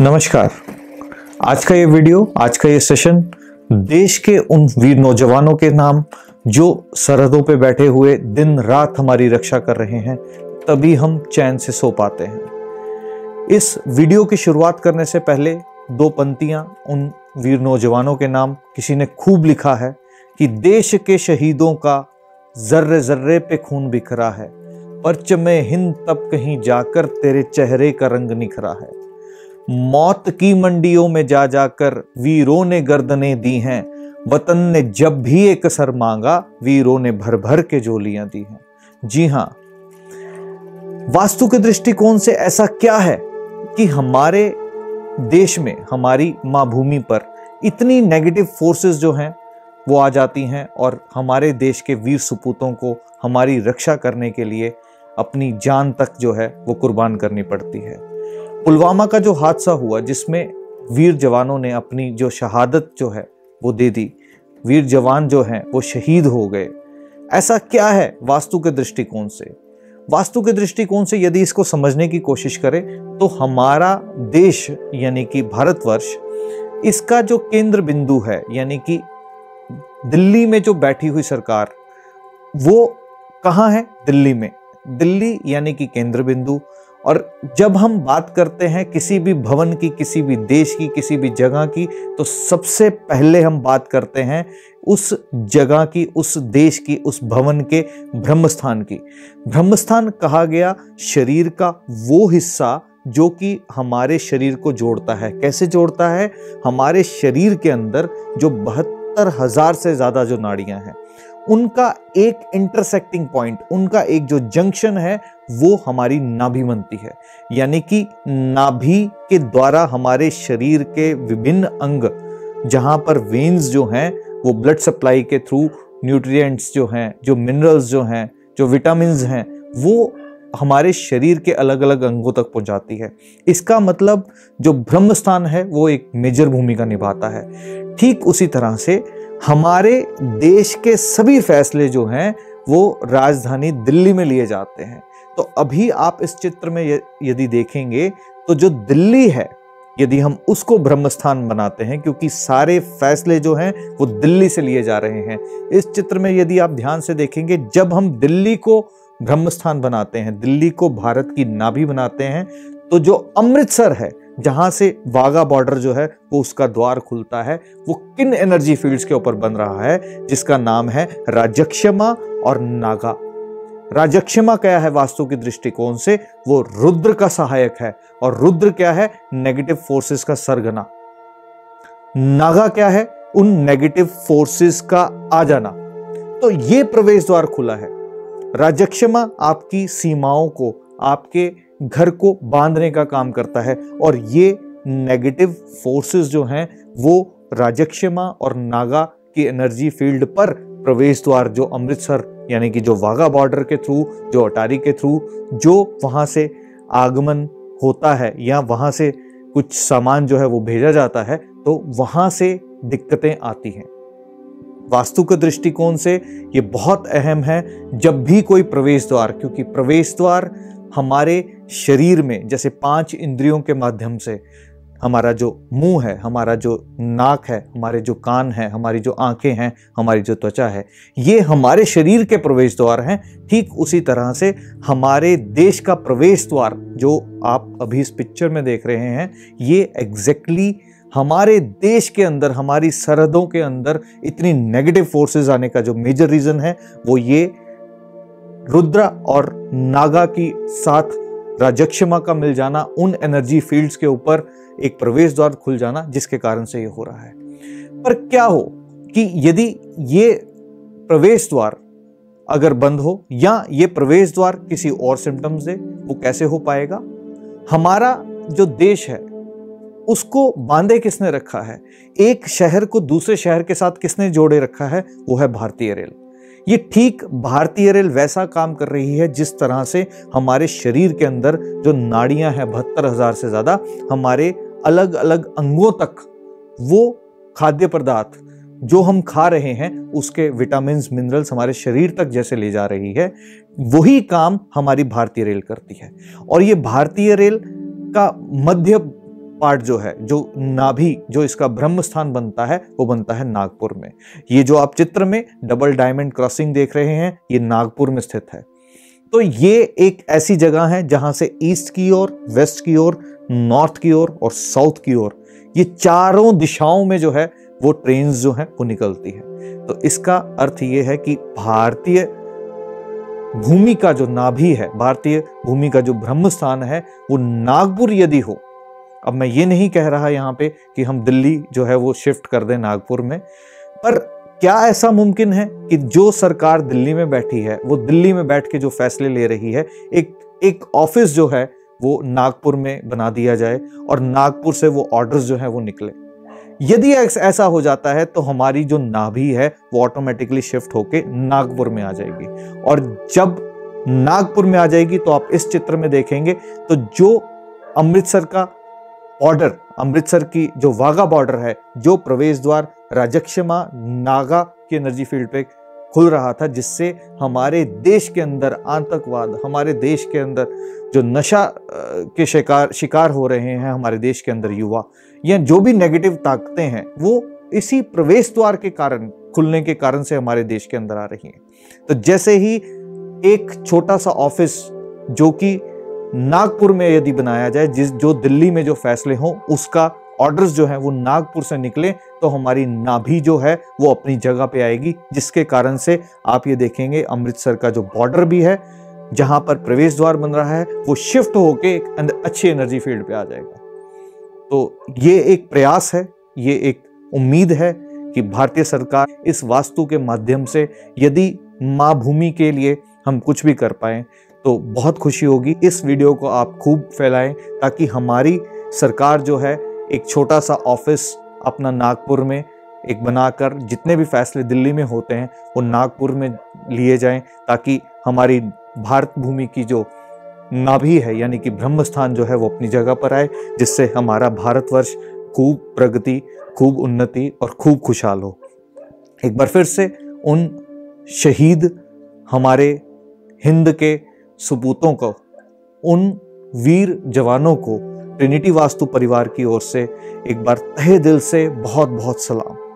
नमस्कार। आज का ये वीडियो, आज का ये सेशन देश के उन वीर नौजवानों के नाम जो सरहदों पे बैठे हुए दिन रात हमारी रक्षा कर रहे हैं, तभी हम चैन से सो पाते हैं। इस वीडियो की शुरुआत करने से पहले दो पंक्तियाँ उन वीर नौजवानों के नाम किसी ने खूब लिखा है कि देश के शहीदों का जर्रे जर्रे पे खून बिखरा है, पर्च में हिंद तब कहीं जाकर तेरे चेहरे का रंग निखरा है। मौत की मंडियों में जा जाकर वीरों ने गर्दनें दी हैं। वतन ने जब भी एक सर मांगा, वीरों ने भर भर के जोलियाँ दी हैं। जी हाँ, वास्तु के दृष्टिकोण से ऐसा क्या है कि हमारे देश में, हमारी माँ भूमि पर इतनी नेगेटिव फोर्सेस जो हैं, वो आ जाती हैं और हमारे देश के वीर सुपूतों को हमारी रक्षा करने के लिए अपनी जान तक जो है, वो कुर्बान करनी पड़ती है। पुलवामा का जो हादसा हुआ, जिसमें वीर जवानों ने अपनी जो शहादत जो है, वो दे दी। वीर जवान जो हैं, वो शहीद हो गए। ऐसा क्या है वास्तु के दृष्टिकोण से? वास्तु के दृष्टिकोण से यदि इसको समझने की कोशिश करें तो हमारा देश, यानी कि भारतवर्ष, इसका जो केंद्र बिंदु है, यानी कि दिल्ली में जो बैठी हुई सरकार, वो कहाँ है? दिल्ली में। दिल्ली, यानी कि केंद्र बिंदु और जब हम बात करते हैं किसी भी भवन की, किसी भी देश की, किसी भी जगह की तो सबसे पहले हम बात करते हैं उस जगह की, उस देश की, उस भवन के ब्रह्मस्थान की। ब्रह्मस्थान कहा गया शरीर का वो हिस्सा जो कि हमारे शरीर को जोड़ता है। कैसे जोड़ता है? हमारे शरीर के अंदर जो बहत्तर हज़ार से ज़्यादा जो नाड़ियाँ हैं, उनका एक इंटरसेक्टिंग पॉइंट उनका एक जो जंक्शन है वो हमारी नाभि बनती है। यानी कि नाभि के द्वारा हमारे शरीर के विभिन्न अंग, जहाँ पर वेन्स जो हैं, वो ब्लड सप्लाई के थ्रू न्यूट्रिएंट्स जो हैं, जो मिनरल्स जो हैं, जो विटामिन हैं, वो हमारे शरीर के अलग अलग अंगों तक पहुंचाती है। इसका मतलब जो ब्रह्म स्थान है, वो एक मेजर भूमिका निभाता है। ठीक उसी तरह से हमारे देश के सभी फैसले जो हैं, वो राजधानी दिल्ली में लिए जाते हैं। तो अभी आप इस चित्र में यदि देखेंगे तो जो दिल्ली है, यदि हम उसको ब्रह्मस्थान बनाते हैं, क्योंकि सारे फैसले जो हैं, वो दिल्ली से लिए जा रहे हैं। इस चित्र में यदि आप ध्यान से देखेंगे, जब हम दिल्ली को ब्रह्मस्थान बनाते हैं, दिल्ली को भारत की नाभि बनाते हैं तो जो अमृतसर है, जहाँ से वाघा बॉर्डर जो है, वो उसका द्वार खुलता है, वो किन एनर्जी फील्ड्स के ऊपर बन रहा है, जिसका नाम है राजक्षमा और नागा। राजक्षमा क्या है वास्तु के दृष्टिकोण से? वो रुद्र का सहायक है। और रुद्र क्या है? नेगेटिव फोर्सेस का सरगना। नागा क्या है? उन नेगेटिव फोर्सेस का आ जाना। तो ये प्रवेश द्वार खुला है। राजक्षमा आपकी सीमाओं को, आपके घर को बांधने का काम करता है। और ये नेगेटिव फोर्सेस जो हैं, वो राजक्षमा और नागा की एनर्जी फ़ील्ड पर प्रवेश द्वार, जो अमृतसर यानी कि जो वाघा बॉर्डर के थ्रू जो अटारी के थ्रू जो वहाँ से आगमन होता है या वहाँ से कुछ सामान जो है वो भेजा जाता है तो वहाँ से दिक्कतें आती हैं। वास्तु के दृष्टिकोण से ये बहुत अहम है, जब भी कोई प्रवेश द्वार, क्योंकि प्रवेश द्वार हमारे शरीर में, जैसे पाँच इंद्रियों के माध्यम से हमारा जो मुँह है, हमारा जो नाक है, हमारे जो कान है, हमारी जो आँखें हैं, हमारी जो त्वचा है, ये हमारे शरीर के प्रवेश द्वार हैं। ठीक उसी तरह से हमारे देश का प्रवेश द्वार, जो आप अभी इस पिक्चर में देख रहे हैं, ये एग्जैक्टली exactly हमारे देश के अंदर, हमारी सरहदों के अंदर इतनी नेगेटिव फोर्सेस आने का जो मेजर रीजन है, वो ये रुद्रा और नागा की साथ राजक्षमा का मिल जाना उन एनर्जी फील्ड्स के ऊपर एक प्रवेश द्वार खुल जाना जिसके कारण से ये हो रहा है। पर क्या हो कि यदि ये प्रवेश द्वार अगर बंद हो या ये प्रवेश द्वार किसी और सिम्टम्स दे वो कैसे हो पाएगा? हमारा जो देश है, उसको बांधे किसने रखा है? एक शहर को दूसरे शहर के साथ किसने जोड़े रखा है? वो है भारतीय रेल। ये ठीक भारतीय रेल वैसा काम कर रही है जिस तरह से हमारे शरीर के अंदर जो नाड़ियाँ हैं, बहत्तर हज़ार से ज़्यादा, हमारे अलग अलग अंगों तक वो खाद्य पदार्थ जो हम खा रहे हैं, उसके विटामिन मिनरल्स हमारे शरीर तक जैसे ले जा रही है, वही काम हमारी भारतीय रेल करती है। और ये भारतीय रेल का मध्य पार्ट जो है, जो नाभि, जो इसका ब्रह्म स्थान बनता है, वो बनता है नागपुर में। ये जो आप चित्र में डबल डायमंड क्रॉसिंग देख रहे हैं, ये नागपुर में स्थित है। तो ये एक ऐसी जगह है जहाँ से ईस्ट की ओर, वेस्ट की ओर, नॉर्थ की ओर और साउथ की ओर, ये चारों दिशाओं में जो है, वो ट्रेन जो है, वो निकलती है। तो इसका अर्थ ये है कि भारतीय भूमि का जो नाभि है, भारतीय भूमि का जो ब्रह्म स्थान है, वो नागपुर यदि हो, अब मैं ये नहीं कह रहा यहाँ पे कि हम दिल्ली जो है, वो शिफ्ट कर दें नागपुर में, पर क्या ऐसा मुमकिन है कि जो सरकार दिल्ली में बैठी है, वो दिल्ली में बैठ के जो फैसले ले रही है, एक एक ऑफ़िस जो है, वो नागपुर में बना दिया जाए और नागपुर से वो ऑर्डर्स जो है वो निकले। यदि ऐसा हो जाता है तो हमारी जो नाभि है, वो ऑटोमेटिकली शिफ्ट होके नागपुर में आ जाएगी। और जब नागपुर में आ जाएगी तो आप इस चित्र में देखेंगे तो जो अमृतसर का बॉर्डर अमृतसर की जो वाघा बॉर्डर है, जो प्रवेश द्वार राजक्षमा नागा की एनर्जी फ़ील्ड पे खुल रहा था, जिससे हमारे देश के अंदर आतंकवाद, हमारे देश के अंदर जो नशा के शिकार शिकार हो रहे हैं हमारे देश के अंदर युवा, या जो भी नेगेटिव ताकतें हैं, वो इसी प्रवेश द्वार के कारण, खुलने के कारण से हमारे देश के अंदर आ रही हैं। तो जैसे ही एक छोटा सा ऑफ़िस जो कि नागपुर में यदि बनाया जाए, जिस, जो दिल्ली में जो फैसले हों, उसका ऑर्डर्स जो है, वो नागपुर से निकले तो हमारी नाभि जो है, वो अपनी जगह पे आएगी, जिसके कारण से आप ये देखेंगे अमृतसर का जो बॉर्डर भी है, जहाँ पर प्रवेश द्वार बन रहा है, वो शिफ्ट होके एक अच्छी एनर्जी फ़ील्ड पे आ जाएगा। तो ये एक प्रयास है, ये एक उम्मीद है कि भारतीय सरकार इस वास्तु के माध्यम से यदि माँ भूमि के लिए हम कुछ भी कर पाए तो बहुत खुशी होगी। इस वीडियो को आप खूब फैलाएँ, ताकि हमारी सरकार जो है, एक छोटा सा ऑफ़िस अपना नागपुर में एक बनाकर जितने भी फैसले दिल्ली में होते हैं, वो नागपुर में लिए जाएँ ताकि हमारी भारत भूमि की जो नाभि है, यानी कि ब्रह्म स्थान जो है, वो अपनी जगह पर आए, जिससे हमारा भारतवर्ष खूब प्रगति, खूब उन्नति और खूब खुशहाल हो। एक बार फिर से उन शहीद हमारे हिंद के सपूतों को, उन वीर जवानों को ट्रिनिटी वास्तु परिवार की ओर से एक बार तहे दिल से बहुत बहुत सलाम।